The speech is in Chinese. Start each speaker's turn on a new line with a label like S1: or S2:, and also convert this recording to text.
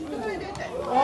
S1: 对对对。